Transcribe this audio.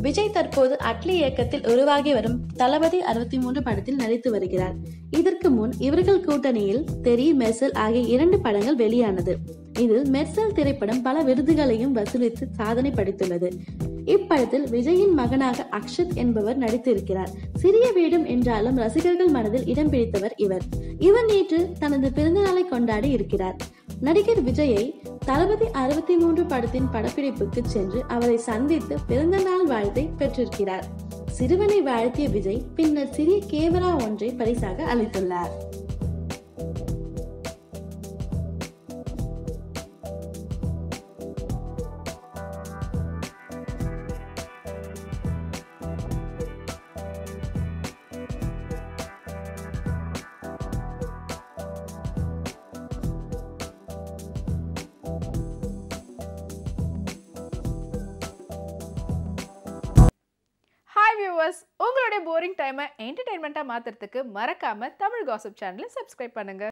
விஜய் தற்போது அட்லி இயக்கத்தில் உருவாகி வரும் தளபதி அறுபத்தி மூன்று படத்தில் நடித்து வருகிறார். இதற்கு முன் இவர்கள் கூட்டணியில் தெரி மெர்சல் ஆகிய இரண்டு படங்கள் வெளியானது. இதில் மெர்சல் திரைப்படம் பல விருதுகளையும் வசூலித்து சாதனை படைத்துள்ளது. இப்படத்தில் விஜயின் மகனாக அக்ஷத் என்பவர் நடித்திருக்கிறார். சிறிய வேடம் என்றாலும் ரசிகர்கள் மனதில் இடம் பிடித்தவர் இவர். இவர் நேற்று தனது பிறந்தநாளை கொண்டாடி இருக்கிறார். நடிகர் விஜயை தளபதி அறுபத்தி மூன்று படத்தின் படப்பிடிப்புக்கு சென்று அவரை சந்தித்து பிறந்த நாள் வாழ்த்தை பெற்றிருக்கிறார். சிறுவனை வாழ்த்திய விஜய் பின்னர் சிறிய கேமரா ஒன்றை பரிசாக அளித்துள்ளார். வியூவர்ஸ் உங்களுடைய போரிங் டைமை என்டர்டைன்மெண்ட்டாக மாற்றுறதுக்கு மறக்காமல் தமிழ் காசிப் சேனலை சப்ஸ்கிரைப் பண்ணுங்கள்